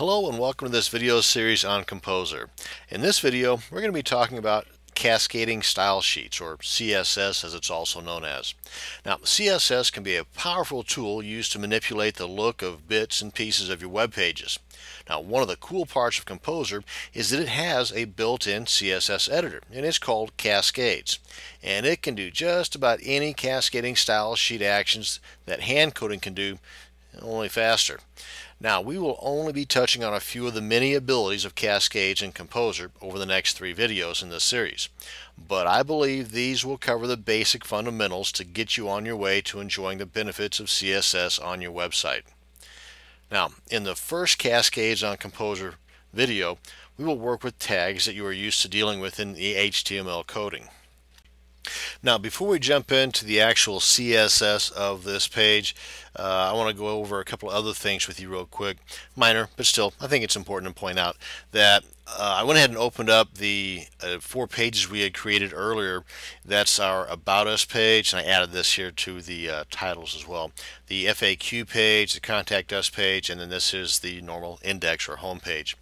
Hello and welcome to this video series on KompoZer. In this video we're going to be talking about cascading style sheets or CSS as it's also known as. Now CSS can be a powerful tool used to manipulate the look of bits and pieces of your web pages. Now one of the cool parts of KompoZer is that it has a built-in CSS editor and it's called Cascades and it can do just about any cascading style sheet actions that hand coding can do only faster. Now we will only be touching on a few of the many abilities of Cascades and KompoZer over the next three videos in this series. But I believe these will cover the basic fundamentals to get you on your way to enjoying the benefits of CSS on your website. Now in the first Cascades on KompoZer video we will work with tags that you are used to dealing with in the HTML coding. Now before we jump into the actual CSS of this page uh, I want to go over a couple other things with you real quick. Minor but still I think it's important to point out that uh, I went ahead and opened up the uh, four pages we had created earlier. That's our about us page and I added this here to the uh, titles as well. The FAQ page the contact us page and then this is the normal index or home page.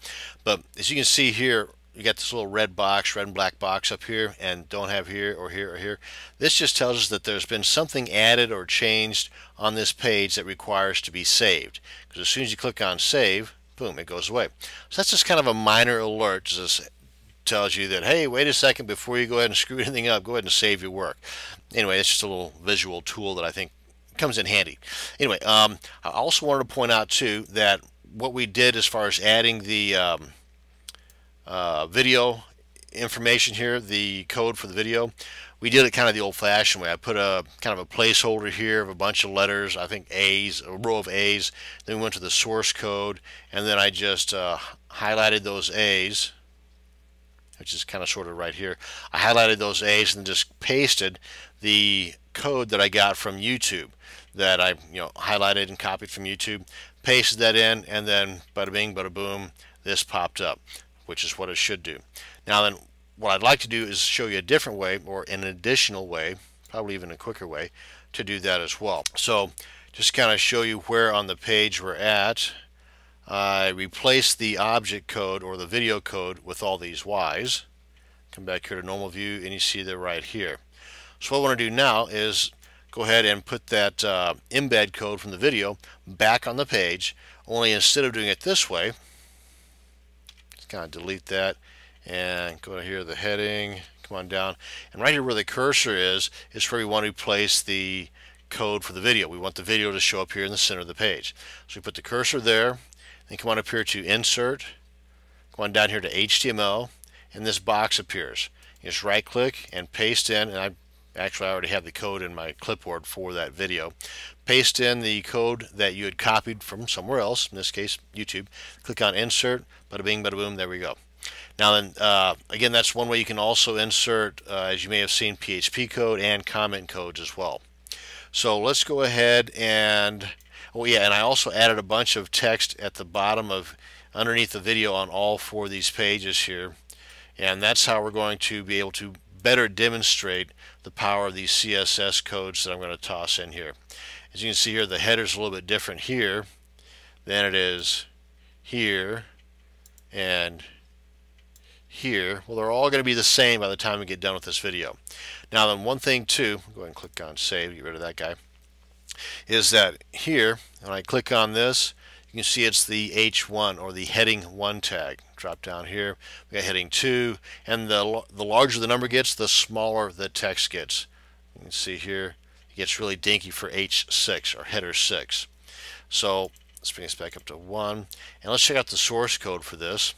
But as you can see here you got this little red box, red and black box up here, and don't have here or here or here. This just tells us that there's been something added or changed on this page that requires to be saved. Because as soon as you click on save, boom, it goes away. So that's just kind of a minor alert. Just tells you that, hey, wait a second, before you go ahead and screw anything up, go ahead and save your work. Anyway, it's just a little visual tool that I think comes in handy. Anyway, um, I also wanted to point out, too, that what we did as far as adding the... Um, uh, video information here, the code for the video. We did it kind of the old-fashioned way. I put a kind of a placeholder here of a bunch of letters, I think A's, a row of A's. Then we went to the source code, and then I just uh, highlighted those A's, which is kind of sort of right here. I highlighted those A's and just pasted the code that I got from YouTube that I you know highlighted and copied from YouTube, pasted that in, and then bada bing, bada boom, this popped up which is what it should do. Now then, what I'd like to do is show you a different way or an additional way, probably even a quicker way, to do that as well. So just kind of show you where on the page we're at. I replace the object code or the video code with all these Y's. Come back here to normal view and you see they're right here. So what I want to do now is go ahead and put that uh, embed code from the video back on the page only instead of doing it this way kind of delete that and go to here the heading come on down. And right here where the cursor is is where we want to place the code for the video. We want the video to show up here in the center of the page. So we put the cursor there then come on up here to insert come on down here to HTML and this box appears. You just right click and paste in and I actually I already have the code in my clipboard for that video paste in the code that you had copied from somewhere else in this case YouTube. Click on insert bada bing bada boom there we go. Now then uh, again that's one way you can also insert uh, as you may have seen PHP code and comment codes as well. So let's go ahead and oh yeah and I also added a bunch of text at the bottom of underneath the video on all four of these pages here. And that's how we're going to be able to better demonstrate the power of these CSS codes that I'm going to toss in here. As you can see here, the header's a little bit different here than it is here and here. Well, they're all going to be the same by the time we get done with this video. Now, then one thing too, go ahead and click on save, get rid of that guy, is that here, when I click on this, you can see it's the H1 or the heading 1 tag. Drop down here, we got heading 2, and the, the larger the number gets, the smaller the text gets. You can see here, gets really dinky for H6 or header 6. So let's bring this back up to 1, and let's check out the source code for this.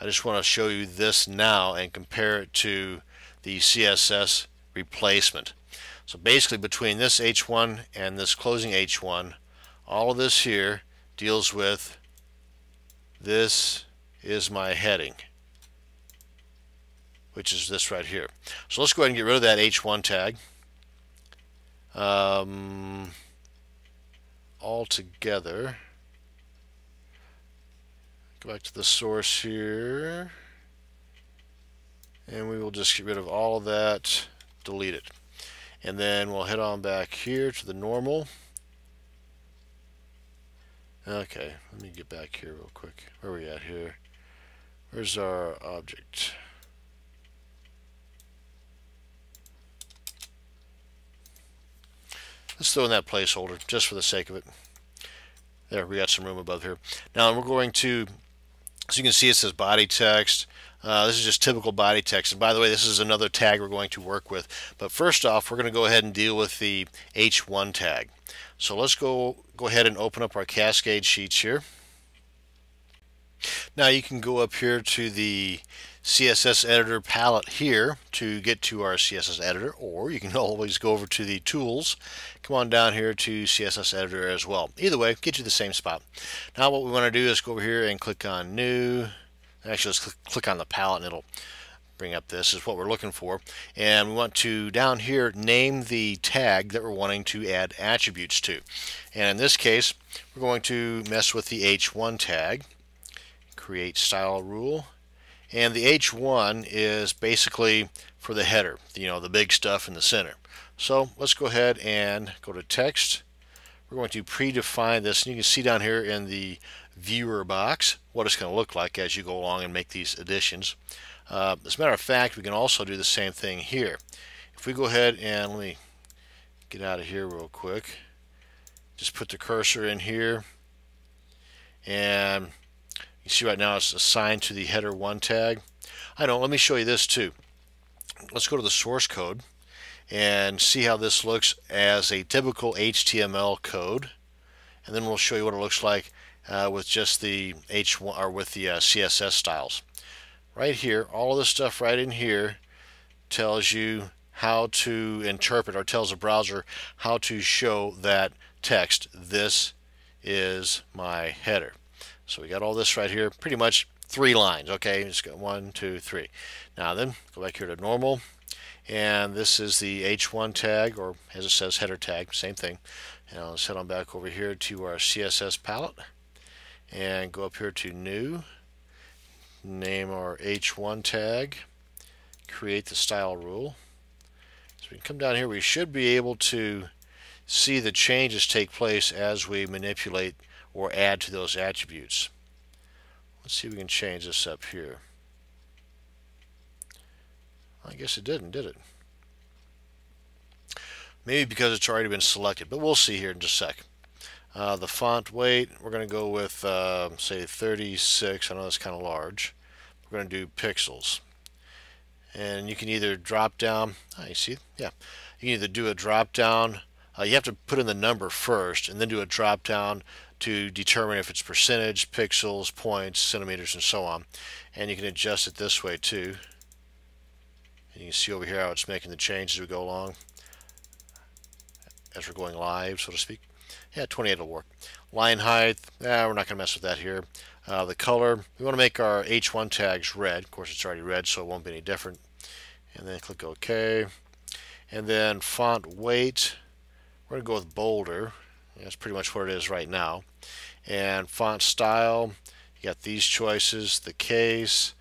I just want to show you this now and compare it to the CSS replacement. So basically between this H1 and this closing H1, all of this here deals with this is my heading which is this right here. So let's go ahead and get rid of that H1 tag. Um, all together. Go back to the source here. And we will just get rid of all of that, delete it. And then we'll head on back here to the normal. Okay, let me get back here real quick. Where are we at here? Where's our object? Let's throw in that placeholder just for the sake of it. There, we got some room above here. Now we're going to, so you can see it says body text. Uh, this is just typical body text. And by the way, this is another tag we're going to work with. But first off, we're going to go ahead and deal with the H1 tag. So let's go, go ahead and open up our Cascade sheets here. Now you can go up here to the CSS editor palette here to get to our CSS editor or you can always go over to the tools. Come on down here to CSS editor as well. Either way get you the same spot. Now what we want to do is go over here and click on new. Actually let's click, click on the palette and it'll bring up this is what we're looking for. And we want to down here name the tag that we're wanting to add attributes to. And in this case we're going to mess with the h1 tag. Create style rule and the H1 is basically for the header, you know, the big stuff in the center. So let's go ahead and go to text. We're going to predefine this. And you can see down here in the viewer box what it's going to look like as you go along and make these additions. Uh, as a matter of fact, we can also do the same thing here. If we go ahead and let me get out of here real quick. Just put the cursor in here and you see right now it's assigned to the header 1 tag. I know, let me show you this too. Let's go to the source code and see how this looks as a typical HTML code. And then we'll show you what it looks like uh, with just the H1 or with the uh, CSS styles. Right here, all of this stuff right in here tells you how to interpret or tells the browser how to show that text. This is my header. So we got all this right here, pretty much three lines. Okay, just got one, two, three. Now then, go back here to normal, and this is the H1 tag, or as it says, header tag, same thing. Now let's head on back over here to our CSS palette, and go up here to new, name our H1 tag, create the style rule. So we can come down here, we should be able to see the changes take place as we manipulate or add to those attributes. Let's see if we can change this up here. I guess it didn't, did it? Maybe because it's already been selected, but we'll see here in just a sec. Uh, the font weight, we're going to go with, uh, say, 36. I know that's kind of large. We're going to do pixels. And you can either drop down, oh, you see, yeah. You can either do a drop down, uh, you have to put in the number first, and then do a drop down to determine if it's percentage, pixels, points, centimeters, and so on. And you can adjust it this way too. And you can see over here how it's making the change as we go along, as we're going live, so to speak. Yeah, 28 will work. Line height, eh, we're not going to mess with that here. Uh, the color, we want to make our H1 tags red. Of course, it's already red, so it won't be any different. And then click OK. And then font weight, we're going to go with bolder. That's pretty much what it is right now. And font style, you got these choices, the case.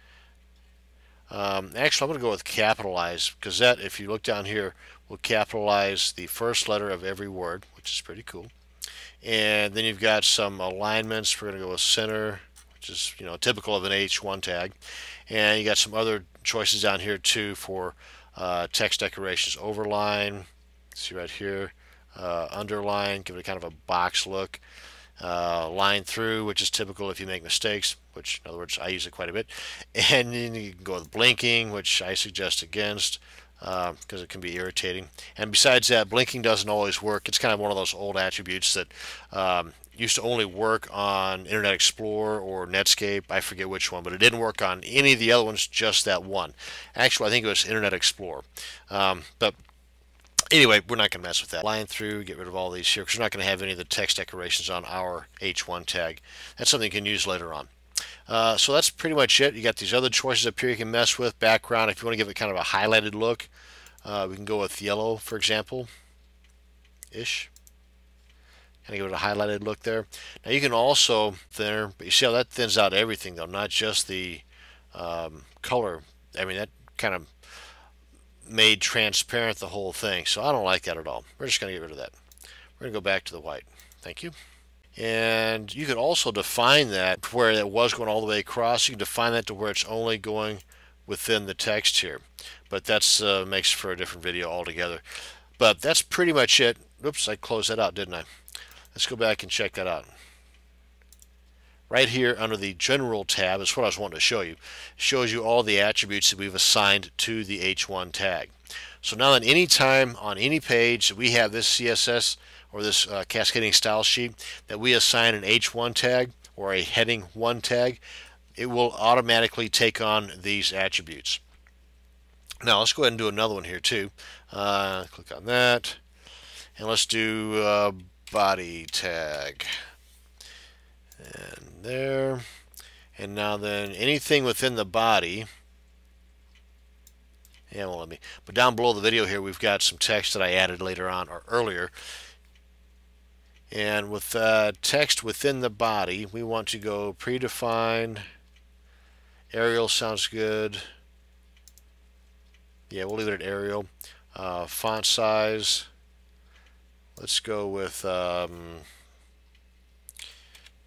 Um, actually, I'm going to go with capitalize because that, if you look down here, will capitalize the first letter of every word, which is pretty cool. And then you've got some alignments. We're going to go with center, which is you know typical of an H1 tag. And you got some other choices down here too for uh, text decorations. Overline, see right here uh, underline, give it kind of a box look. Uh, line through, which is typical if you make mistakes, which in other words I use it quite a bit. And then you can go with blinking, which I suggest against because uh, it can be irritating. And besides that, blinking doesn't always work. It's kind of one of those old attributes that um, used to only work on Internet Explorer or Netscape. I forget which one, but it didn't work on any of the other ones, just that one. Actually, I think it was Internet Explorer. Um, but Anyway, we're not going to mess with that. Line through, get rid of all these here, because we're not going to have any of the text decorations on our H1 tag. That's something you can use later on. Uh, so that's pretty much it. You got these other choices up here you can mess with. Background, if you want to give it kind of a highlighted look, uh, we can go with yellow, for example, ish. Kind of give it a highlighted look there. Now you can also thinner, but you see how that thins out everything though, not just the um, color. I mean, that kind of made transparent the whole thing. So I don't like that at all. We're just going to get rid of that. We're going to go back to the white. Thank you. and you can also define that where it was going all the way across. You can define that to where it's only going within the text here. But that's uh, makes for a different video altogether. But that's pretty much it. Oops, I closed that out, didn't I? Let's go back and check that out. Right here under the General tab is what I was wanting to show you. It shows you all the attributes that we've assigned to the H1 tag. So now that any time on any page that we have this CSS or this uh, cascading style sheet that we assign an H1 tag or a heading 1 tag, it will automatically take on these attributes. Now let's go ahead and do another one here too. Uh, click on that and let's do uh, body tag and there. And now then anything within the body. Yeah well let me. But down below the video here we've got some text that I added later on or earlier. And with uh, text within the body we want to go predefined. Arial sounds good. Yeah we'll leave it at Arial uh, font size. Let's go with um,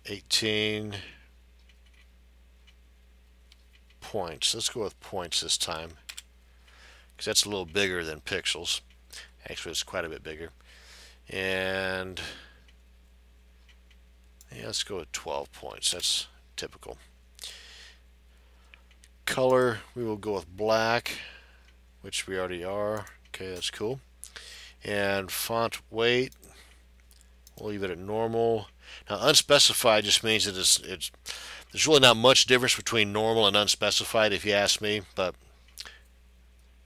18 points. Let's go with points this time because that's a little bigger than pixels. Actually, it's quite a bit bigger. And yeah, let's go with 12 points. That's typical. Color, we will go with black, which we already are. Okay, that's cool. And font weight, we'll leave it at normal. Now, unspecified just means that it's, it's there's really not much difference between normal and unspecified, if you ask me. But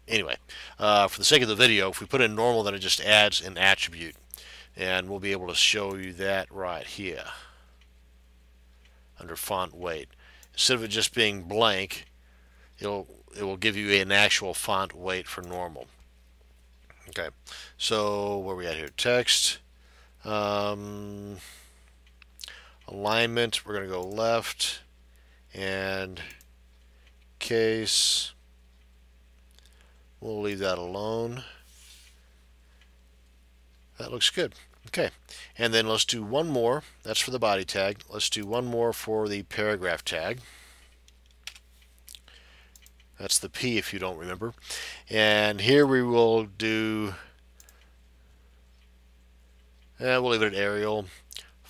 anyway, uh, for the sake of the video, if we put in normal, then it just adds an attribute, and we'll be able to show you that right here under font weight. Instead of it just being blank, it'll it will give you an actual font weight for normal. Okay, so where we at here? Text. Um, alignment, we're going to go left and case, we'll leave that alone. That looks good. Okay, and then let's do one more. That's for the body tag. Let's do one more for the paragraph tag. That's the P if you don't remember. And here we will do, eh, we'll leave it at Arial.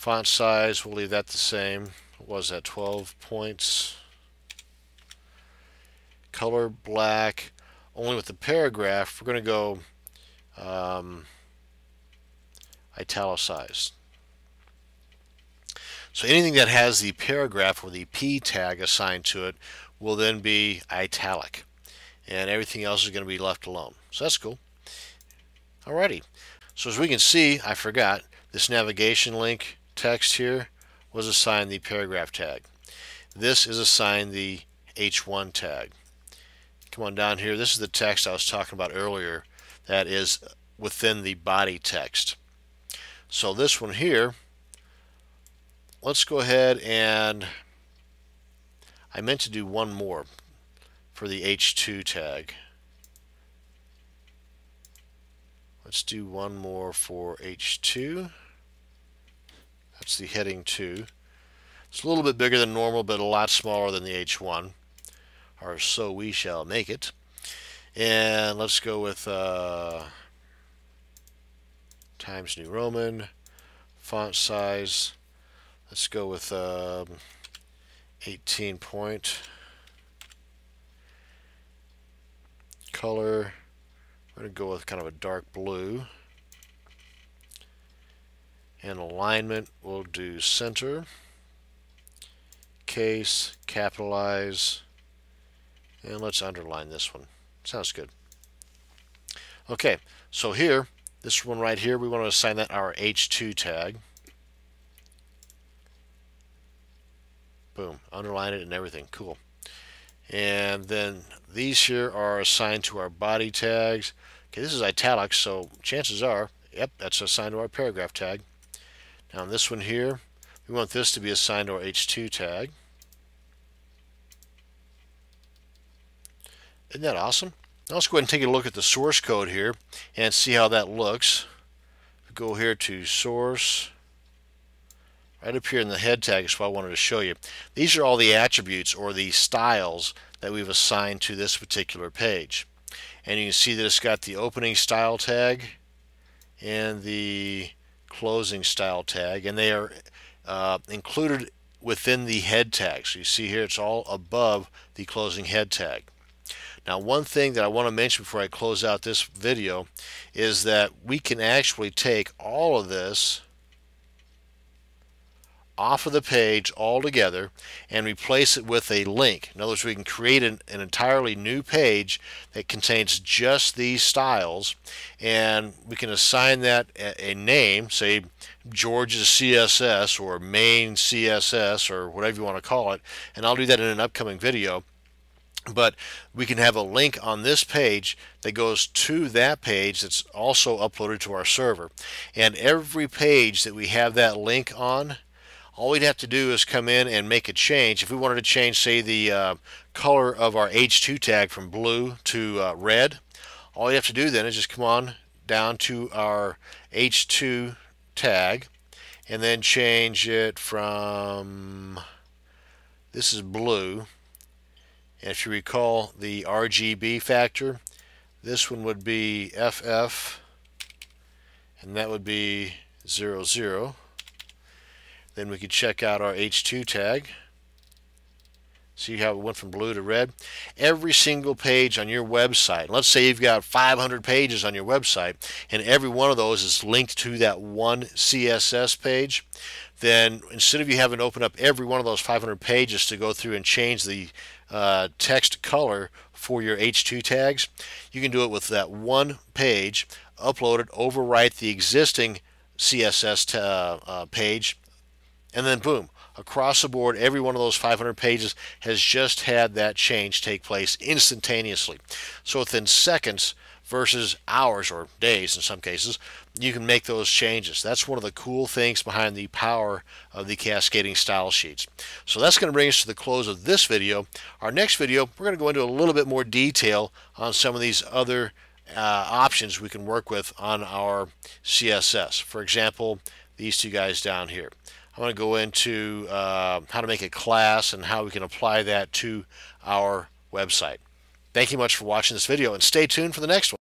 Font size, we'll leave that the same. What was that, 12 points? Color, black. Only with the paragraph, we're going to go um, italicized. So anything that has the paragraph or the P tag assigned to it will then be italic. And everything else is going to be left alone. So that's cool. Alrighty. So as we can see, I forgot, this navigation link text here was assigned the paragraph tag. This is assigned the H1 tag. Come on down here. This is the text I was talking about earlier that is within the body text. So this one here, let's go ahead and I meant to do one more for the H2 tag. Let's do one more for H2. That's the heading 2. It's a little bit bigger than normal, but a lot smaller than the H1, or so we shall make it. And let's go with uh, Times New Roman, font size. Let's go with um, 18 point. Color, I'm going to go with kind of a dark blue and alignment we'll do center case capitalize and let's underline this one. Sounds good. Okay so here this one right here we want to assign that our H2 tag. Boom underline it and everything cool. And then these here are assigned to our body tags. Okay this is italics so chances are yep that's assigned to our paragraph tag now in this one here, we want this to be assigned to our H2 tag. Isn't that awesome? Now let's go ahead and take a look at the source code here and see how that looks. Go here to source, right up here in the head tag is what I wanted to show you. These are all the attributes or the styles that we've assigned to this particular page. And you can see that it's got the opening style tag and the closing style tag and they are uh, included within the head tag. So you see here it's all above the closing head tag. Now one thing that I want to mention before I close out this video is that we can actually take all of this off of the page altogether and replace it with a link. In other words, we can create an, an, entirely new page that contains just these styles and we can assign that a, a name, say George's CSS or main CSS or whatever you want to call it, and I'll do that in an upcoming video but we can have a link on this page that goes to that page that's also uploaded to our server and every page that we have that link on all we'd have to do is come in and make a change. If we wanted to change, say, the uh, color of our H2 tag from blue to uh, red, all you have to do then is just come on down to our H2 tag and then change it from, this is blue, and if you recall the RGB factor, this one would be FF, and that would be 00. 0. Then we could check out our H2 tag. See how it went from blue to red? Every single page on your website, let's say you've got 500 pages on your website, and every one of those is linked to that one CSS page, then instead of you having to open up every one of those 500 pages to go through and change the uh, text color for your H2 tags, you can do it with that one page, upload it, overwrite the existing CSS uh, uh, page, and then boom, across the board, every one of those 500 pages has just had that change take place instantaneously. So within seconds versus hours or days in some cases, you can make those changes. That's one of the cool things behind the power of the cascading style sheets. So that's going to bring us to the close of this video. Our next video, we're going to go into a little bit more detail on some of these other uh, options we can work with on our CSS. For example, these two guys down here. I want to go into uh, how to make a class and how we can apply that to our website. Thank you much for watching this video and stay tuned for the next one.